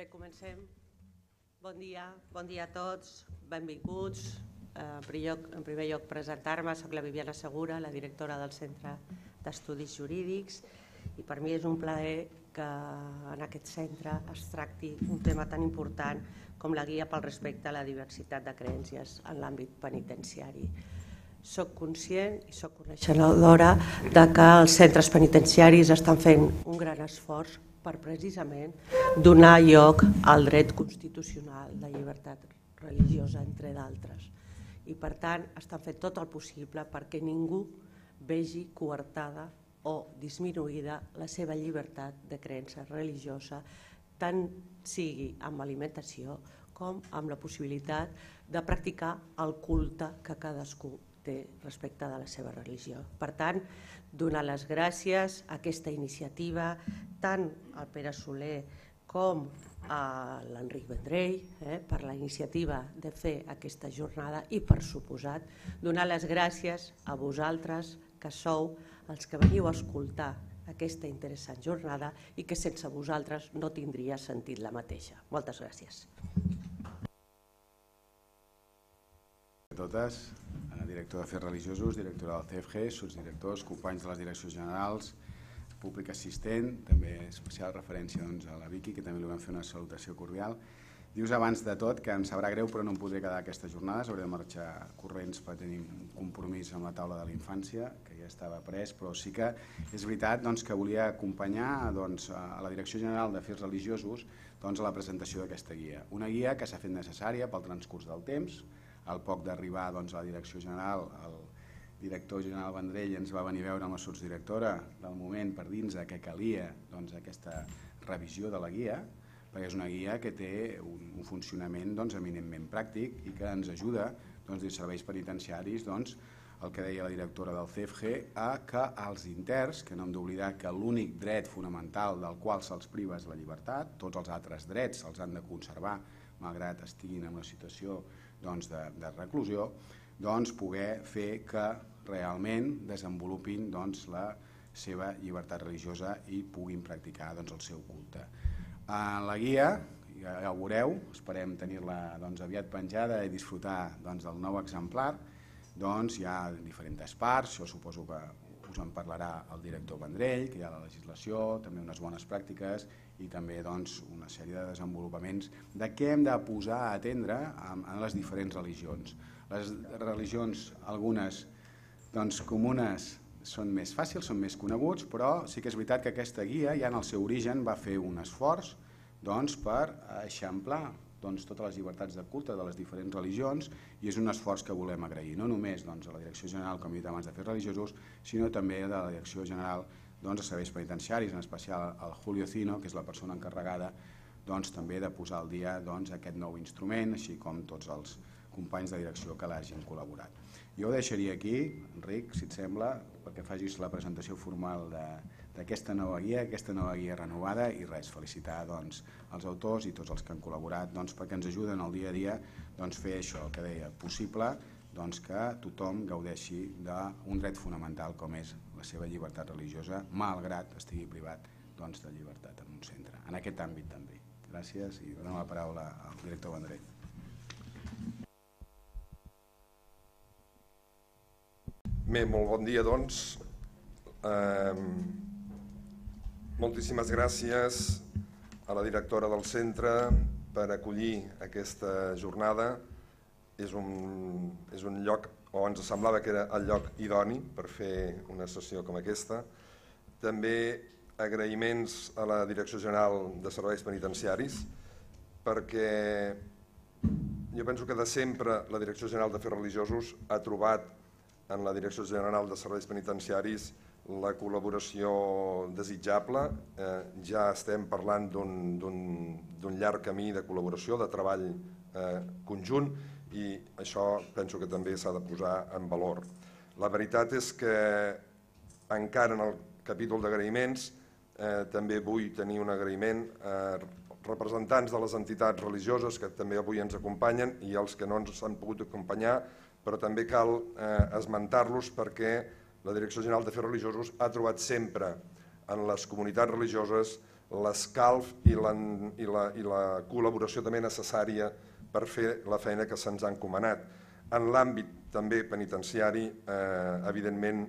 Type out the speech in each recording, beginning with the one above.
Bé, comencem. Bon dia, bon dia a tots, benvinguts. Eh, En primer lloc, en primer lloc presentar-me, soc la Viviana Segura, la directora del Centre d'Estudis Jurídics i per mi és un plaer que en aquest centre es tracti un tema tan important com la guia pel respecte a la diversitat de creències en l'àmbit penitenciari. Soc conscient i soc coneixedora de que els centres penitenciaris estan fent un gran esforç per precisament donar lloc al dret constitucional de llibertat religiosa, entre d'altres. I per tant estan fent tot el possible perquè ningú vegi coartada o disminuïda la seva llibertat de creença religiosa, tant sigui amb alimentació com amb la possibilitat de practicar el culte que cadascú té respecte de la seva religió. Per tant, donar les gràcies a aquesta iniciativa, tant al Pere Soler com a l'Enric Vendrell eh, per la iniciativa de fer aquesta jornada i, per suposat, donar les gràcies a vosaltres que sou els que veniu a escoltar aquesta interessant jornada i que sense vosaltres no tindria sentit la mateixa. Moltes gràcies. a totes, director d'Afers Religiosos, directora del CFG, sotsdirectors, companys de les direccions generals, públic assistent, també especial referència doncs, a la Vicky, que també li vam fer una salutació cordial. Dius abans de tot que em sabrà greu però no em podré quedar aquestes jornades, hauré de marxar corrents per tenir un compromís amb la taula de la infància, que ja estava pres, però sí que és veritat doncs, que volia acompanyar doncs, a la Direcció General d'Afers Religiosos doncs, a la presentació d'aquesta guia. Una guia que s'ha fet necessària pel transcurs del temps, al poc d'arribar doncs, a la Direcció General, el director general Vendrell ens va venir a veure amb la sotsdirectora del moment per dins que calia doncs, aquesta revisió de la guia, perquè és una guia que té un, un funcionament doncs, eminentment pràctic i que ens ajuda doncs, des serveis penitenciaris doncs, el que deia la directora del CFG, a que els interns, que no hem d'oblidar que l'únic dret fonamental del qual se'ls priva és la llibertat, tots els altres drets se'ls han de conservar malgrat estiguin en una situació doncs, de, de reclusió, doncs, poder fer que realment desenvolupin doncs, la seva llibertat religiosa i puguin practicar doncs, el seu culte. En la guia, ja, ho veureu, esperem tenir-la doncs, aviat penjada i disfrutar doncs, del nou exemplar, doncs hi ha diferents parts, jo suposo que us en parlarà el director Vendrell, que hi ha la legislació, també unes bones pràctiques i també doncs, una sèrie de desenvolupaments de què hem de posar a atendre en, les diferents religions. Les religions, algunes doncs, comunes, són més fàcils, són més coneguts, però sí que és veritat que aquesta guia ja en el seu origen va fer un esforç doncs, per eixamplar doncs, totes les llibertats de culte de les diferents religions i és un esforç que volem agrair, no només doncs, a la Direcció General, com he dit abans, de fer religiosos, sinó també de la Direcció General doncs, de Serveis Penitenciaris, en especial al Julio Cino, que és la persona encarregada doncs, també de posar al dia doncs, aquest nou instrument, així com tots els companys de direcció que l'hagin col·laborat. Jo ho deixaria aquí, Enric, si et sembla, perquè facis la presentació formal d'aquesta nova guia, aquesta nova guia renovada i res, felicitar doncs, els autors i tots els que han col·laborat doncs, perquè ens ajuden al dia a dia doncs, fer això, el que deia, possible doncs, que tothom gaudeixi d'un dret fonamental com és la seva llibertat religiosa, malgrat estigui privat doncs, de llibertat en un centre, en aquest àmbit també. Gràcies i donem la paraula al director Vendrell. Bé, molt bon dia, doncs. Eh, moltíssimes gràcies a la directora del centre per acollir aquesta jornada. És un, és un lloc, o ens semblava que era el lloc idoni per fer una sessió com aquesta. També agraïments a la Direcció General de Serveis Penitenciaris perquè jo penso que de sempre la Direcció General d'Afers Religiosos ha trobat en la Direcció General de Serveis Penitenciaris la col·laboració desitjable. Eh, ja estem parlant d'un llarg camí de col·laboració, de treball eh, conjunt i això penso que també s'ha de posar en valor. La veritat és que encara en el capítol d'agraïments eh, també vull tenir un agraïment a representants de les entitats religioses que també avui ens acompanyen i els que no ens han pogut acompanyar però també cal eh, esmentar-los perquè la Direcció General d'Afers Religiosos ha trobat sempre en les comunitats religioses l'escalf i, la, i, la, i la col·laboració també necessària per fer la feina que se'ns ha encomanat. En l'àmbit també penitenciari, eh, evidentment,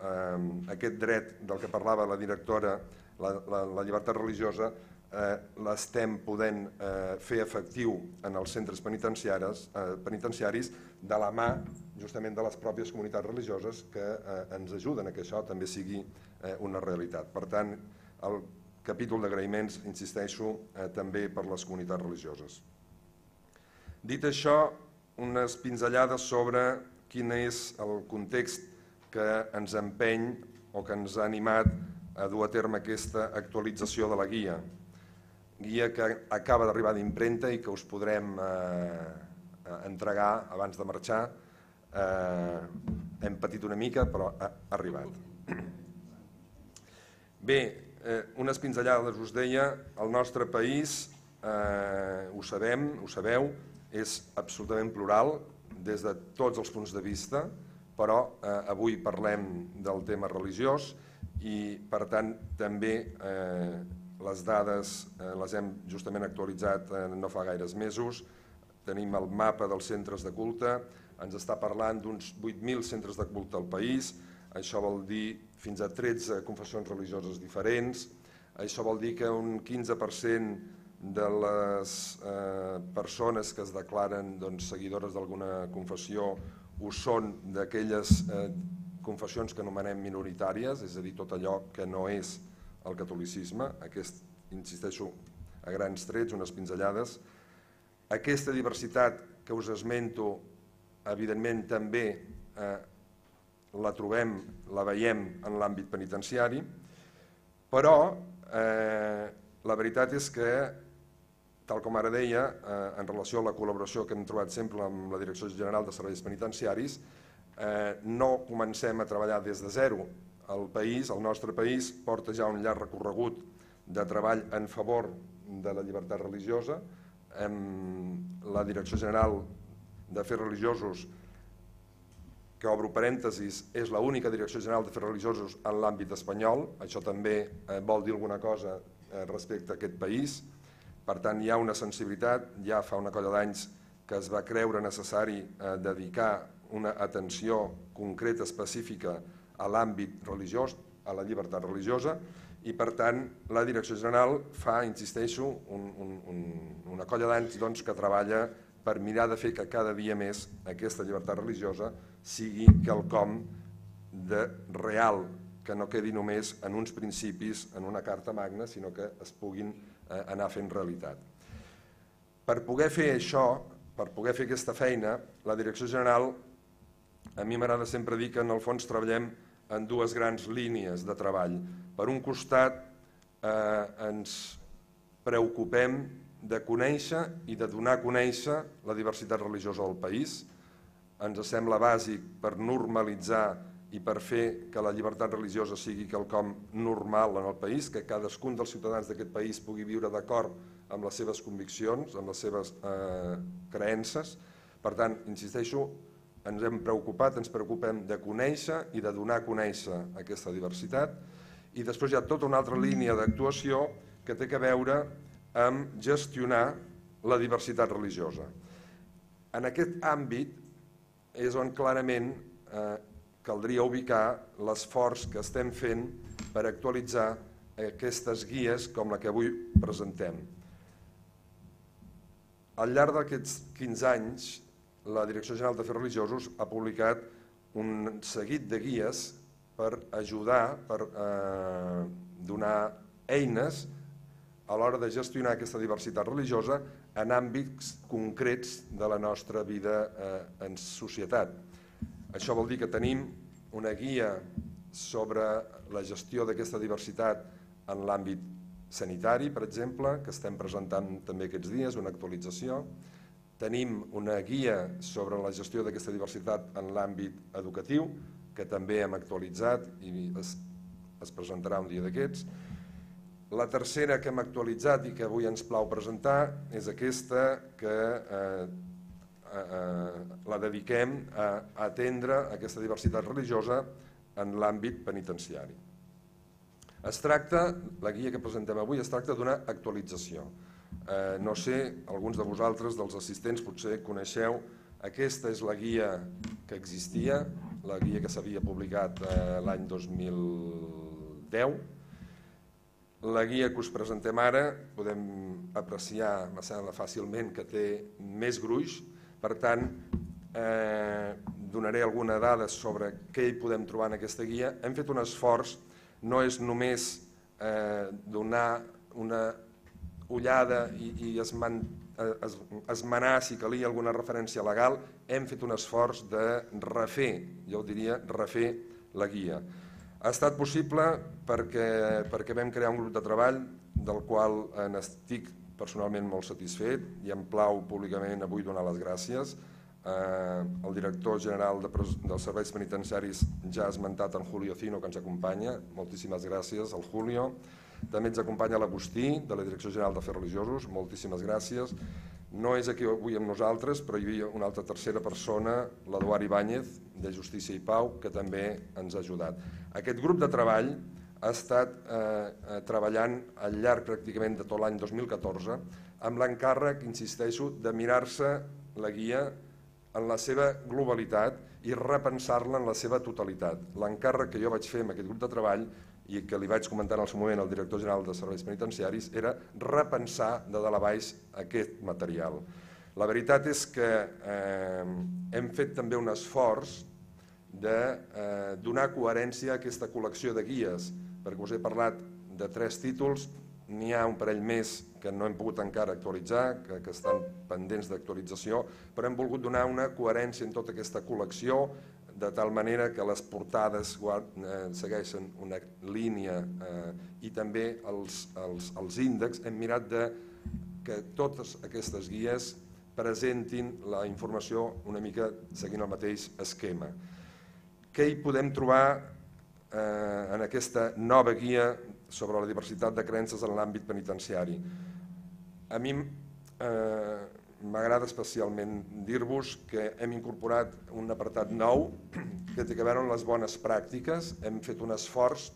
eh, aquest dret del que parlava la directora, la, la llibertat religiosa, eh, l'estem podent eh, fer efectiu en els centres penitenciaris, eh, penitenciaris de la mà justament de les pròpies comunitats religioses que eh, ens ajuden a que això també sigui eh, una realitat. Per tant, el capítol d'agraïments, insisteixo, eh, també per les comunitats religioses. Dit això, unes pinzellades sobre quin és el context que ens empeny o que ens ha animat a dur a terme aquesta actualització de la guia. Guia que acaba d'arribar d'impremta i que us podrem eh, entregar abans de marxar. Eh, hem patit una mica, però ha arribat. Bé, eh, unes pinzellades us deia, el nostre país, eh, ho sabem, ho sabeu, és absolutament plural des de tots els punts de vista, però eh, avui parlem del tema religiós i per tant també eh, les dades eh, les hem justament actualitzat eh, no fa gaires mesos, tenim el mapa dels centres de culte, ens està parlant d'uns 8.000 centres de culte al país, això vol dir fins a 13 confessions religioses diferents, això vol dir que un 15% de les eh, persones que es declaren doncs, seguidores d'alguna confessió ho són d'aquelles eh, confessions que anomenem minoritàries, és a dir, tot allò que no és el catolicisme, aquest, insisteixo, a grans trets, unes pinzellades. Aquesta diversitat que us esmento, evidentment també eh, la trobem, la veiem en l'àmbit penitenciari, però eh, la veritat és que tal com ara deia, eh, en relació a la col·laboració que hem trobat sempre amb la Direcció General de Serveis Penitenciaris, eh, no comencem a treballar des de zero. El país, el nostre país, porta ja un llarg recorregut de treball en favor de la llibertat religiosa. La Direcció General d'Afers Religiosos, que obro parèntesis, és l'única Direcció General d'Afers Religiosos en l'àmbit espanyol. Això també eh, vol dir alguna cosa eh, respecte a aquest país per tant, hi ha una sensibilitat, ja fa una colla d'anys que es va creure necessari eh, dedicar una atenció concreta, específica a l'àmbit religiós, a la llibertat religiosa, i per tant la Direcció General fa, insisteixo, un, un, un, una colla d'anys doncs, que treballa per mirar de fer que cada dia més aquesta llibertat religiosa sigui quelcom de real, que no quedi només en uns principis, en una carta magna, sinó que es puguin eh, anar fent realitat. Per poder fer això, per poder fer aquesta feina, la Direcció General, a mi m'agrada sempre dir que en el fons treballem en dues grans línies de treball. Per un costat, eh, ens preocupem de conèixer i de donar a conèixer la diversitat religiosa del país. Ens sembla bàsic per normalitzar i per fer que la llibertat religiosa sigui quelcom normal en el país, que cadascun dels ciutadans d'aquest país pugui viure d'acord amb les seves conviccions, amb les seves eh, creences. Per tant, insisteixo, ens hem preocupat, ens preocupem de conèixer i de donar a conèixer aquesta diversitat i després hi ha tota una altra línia d'actuació que té que veure amb gestionar la diversitat religiosa. En aquest àmbit és on clarament eh, caldria ubicar l'esforç que estem fent per actualitzar aquestes guies com la que avui presentem. Al llarg d'aquests 15 anys, la Direcció General d'Afers Religiosos ha publicat un seguit de guies per ajudar, per eh, donar eines a l'hora de gestionar aquesta diversitat religiosa en àmbits concrets de la nostra vida eh, en societat. Això vol dir que tenim una guia sobre la gestió d'aquesta diversitat en l'àmbit sanitari, per exemple, que estem presentant també aquests dies, una actualització. Tenim una guia sobre la gestió d'aquesta diversitat en l'àmbit educatiu, que també hem actualitzat i es, es presentarà un dia d'aquests. La tercera que hem actualitzat i que avui ens plau presentar és aquesta que eh, Eh, eh, la dediquem a atendre aquesta diversitat religiosa en l'àmbit penitenciari. Es tracta, la guia que presentem avui, es tracta d'una actualització. Eh, no sé, alguns de vosaltres, dels assistents, potser coneixeu, aquesta és la guia que existia, la guia que s'havia publicat eh, l'any 2010. La guia que us presentem ara podem apreciar, me sembla fàcilment, que té més gruix, per tant, eh, donaré alguna dada sobre què hi podem trobar en aquesta guia. Hem fet un esforç, no és només eh, donar una ullada i, i esman, es, esmenar si calia alguna referència legal, hem fet un esforç de refer, jo diria refer la guia. Ha estat possible perquè, perquè vam crear un grup de treball del qual estic personalment molt satisfet i em plau públicament avui donar les gràcies. Eh, el director general de, dels serveis penitenciaris ja ha esmentat en Julio Cino que ens acompanya, moltíssimes gràcies al Julio. També ens acompanya l'Agustí, de la Direcció General d'Afers Religiosos, moltíssimes gràcies. No és aquí avui amb nosaltres, però hi havia una altra tercera persona, l'Eduard Ibáñez, de Justícia i Pau, que també ens ha ajudat. Aquest grup de treball ha estat eh, eh treballant al llarg pràcticament de tot l'any 2014 amb l'encàrrec, insisteixo, de mirar-se la guia en la seva globalitat i repensar-la en la seva totalitat. L'encàrrec que jo vaig fer amb aquest grup de treball i que li vaig comentar en el seu moment al director general de serveis penitenciaris era repensar de dalt a baix aquest material. La veritat és que eh, hem fet també un esforç de eh, donar coherència a aquesta col·lecció de guies, perquè us he parlat de tres títols, n'hi ha un parell més que no hem pogut encara actualitzar, que, que estan pendents d'actualització, però hem volgut donar una coherència en tota aquesta col·lecció, de tal manera que les portades eh, segueixen una línia eh, i també els, els, els índexs hem mirat de que totes aquestes guies presentin la informació una mica seguint el mateix esquema. Què hi podem trobar eh, en aquesta nova guia sobre la diversitat de creences en l'àmbit penitenciari? A mi eh, M'agrada especialment dir-vos que hem incorporat un apartat nou que té a veure amb les bones pràctiques. Hem fet un esforç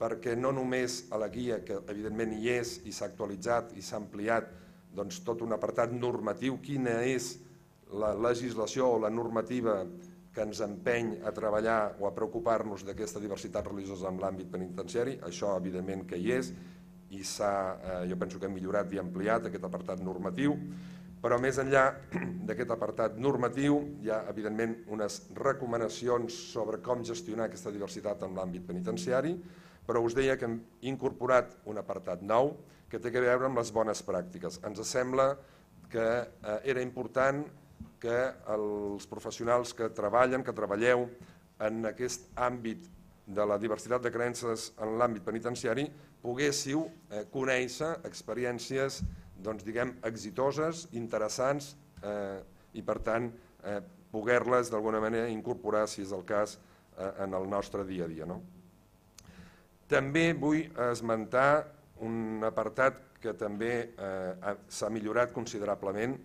perquè no només a la guia, que evidentment hi és i s'ha actualitzat i s'ha ampliat doncs, tot un apartat normatiu, quina és la legislació o la normativa que ens empeny a treballar o a preocupar-nos d'aquesta diversitat religiosa en l'àmbit penitenciari, això evidentment que hi és i eh, jo penso que hem millorat i ampliat aquest apartat normatiu. Però més enllà d'aquest apartat normatiu, hi ha evidentment unes recomanacions sobre com gestionar aquesta diversitat en l'àmbit penitenciari, però us deia que hem incorporat un apartat nou que té a veure amb les bones pràctiques. Ens sembla que eh, era important que els professionals que treballen, que treballeu en aquest àmbit de la diversitat de creences en l'àmbit penitenciari, poguéssiu eh, conèixer experiències doncs, diguem, exitoses, interessants eh, i per tant eh, poder-les d'alguna manera incorporar, si és el cas, eh, en el nostre dia a dia. No? També vull esmentar un apartat que també eh, s'ha millorat considerablement,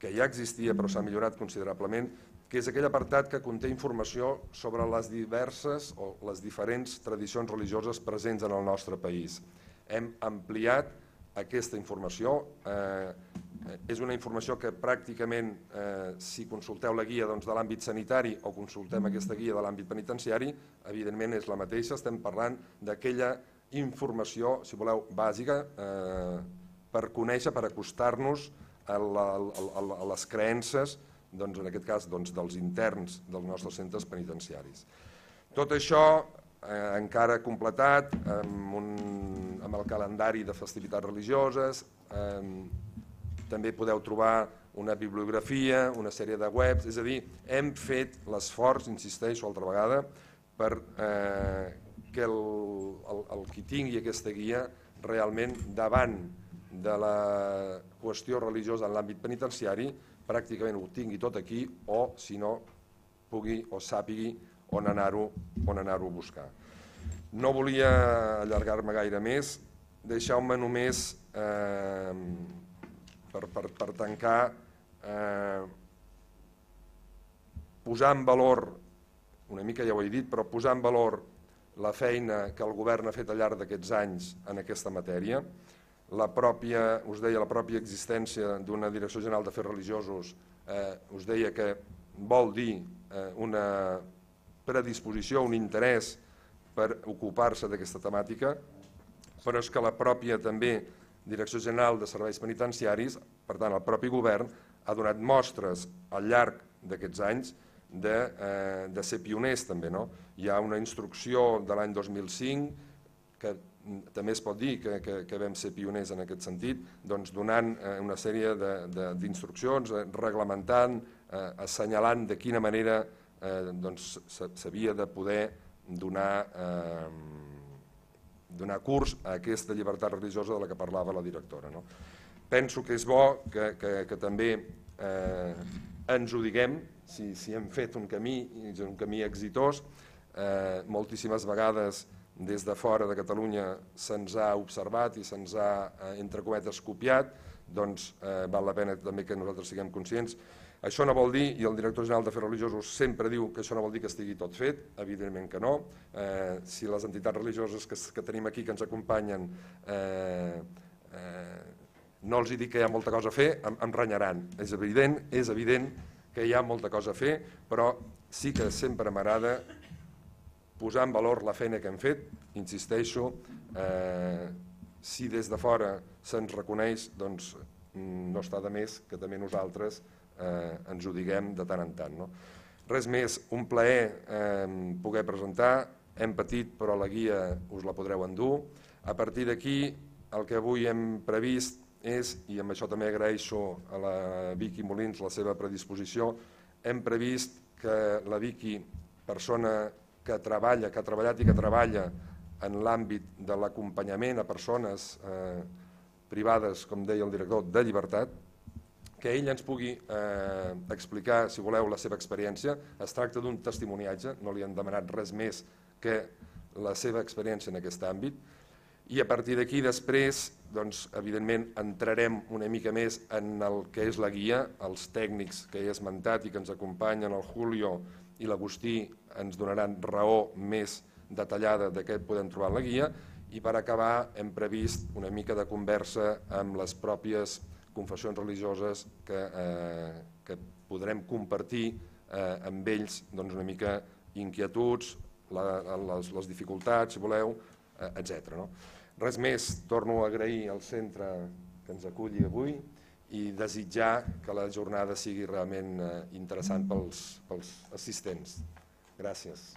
que ja existia però s'ha millorat considerablement, que és aquell apartat que conté informació sobre les diverses o les diferents tradicions religioses presents en el nostre país. Hem ampliat aquesta informació. Eh, és una informació que pràcticament, eh, si consulteu la guia doncs, de l'àmbit sanitari o consultem aquesta guia de l'àmbit penitenciari, evidentment és la mateixa, estem parlant d'aquella informació, si voleu, bàsica eh, per conèixer, per acostar-nos a, les creences, doncs, en aquest cas doncs, dels interns dels nostres centres penitenciaris. Tot això eh, encara completat amb un amb el calendari de festivitats religioses, també podeu trobar una bibliografia, una sèrie de webs, és a dir, hem fet l'esforç, insisteixo altra vegada, per eh, que el, el, el qui tingui aquesta guia realment davant de la qüestió religiosa en l'àmbit penitenciari pràcticament ho tingui tot aquí o, si no, pugui o sàpigui on anar-ho anar, -ho, a buscar. No volia allargar-me gaire més, deixeu-me només eh, per, per, per tancar eh, posar en valor, una mica ja ho he dit, però posar en valor la feina que el govern ha fet al llarg d'aquests anys en aquesta matèria. La pròpia, us deia, la pròpia existència d'una Direcció General d'Afers Religiosos eh, us deia que vol dir eh, una predisposició, un interès per ocupar-se d'aquesta temàtica, però és que la pròpia també Direcció General de Serveis Penitenciaris, per tant el propi govern, ha donat mostres al llarg d'aquests anys de, eh, de ser pioners també. No? Hi ha una instrucció de l'any 2005 que també es pot dir que, que, que vam ser pioners en aquest sentit, doncs donant eh, una sèrie d'instruccions, eh, reglamentant, eh, assenyalant de quina manera eh, doncs, s'havia de poder donar, eh, donar curs a aquesta llibertat religiosa de la que parlava la directora. No? Penso que és bo que, que, que també eh, ens ho diguem, si, si hem fet un camí, un camí exitós, eh, moltíssimes vegades des de fora de Catalunya se'ns ha observat i se'ns ha, eh, entre cometes, copiat, doncs eh, val la pena també que nosaltres siguem conscients. Això no vol dir, i el director general d'Afers Religiosos sempre diu que això no vol dir que estigui tot fet, evidentment que no. Eh, si les entitats religioses que, que tenim aquí, que ens acompanyen, eh, eh, no els hi dic que hi ha molta cosa a fer, em, em renyaran. És evident, és evident que hi ha molta cosa a fer, però sí que sempre m'agrada posar en valor la feina que hem fet, insisteixo, eh, si des de fora se'ns reconeix, doncs no està de més que també nosaltres eh, ens ho diguem de tant en tant. No? Res més, un plaer eh, poder presentar, hem patit però la guia us la podreu endur. A partir d'aquí el que avui hem previst és, i amb això també agraeixo a la Vicky Molins la seva predisposició, hem previst que la Vicky, persona que treballa, que ha treballat i que treballa en l'àmbit de l'acompanyament a persones eh, privades, com deia el director, de llibertat, que ell ens pugui eh, explicar, si voleu, la seva experiència. Es tracta d'un testimoniatge, no li han demanat res més que la seva experiència en aquest àmbit. I a partir d'aquí, després, doncs, evidentment, entrarem una mica més en el que és la guia, els tècnics que he esmentat i que ens acompanyen, el Julio i l'Agustí, ens donaran raó més detallada de què podem trobar en la guia i per acabar hem previst una mica de conversa amb les pròpies confessions religioses que, eh, que podrem compartir eh, amb ells doncs, una mica inquietuds, la, les, les dificultats, si voleu, eh, etc. No? Res més, torno a agrair al centre que ens aculli avui i desitjar que la jornada sigui realment eh, interessant pels, pels assistents. Gràcies.